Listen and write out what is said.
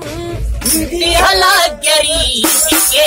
दिहला गरीब के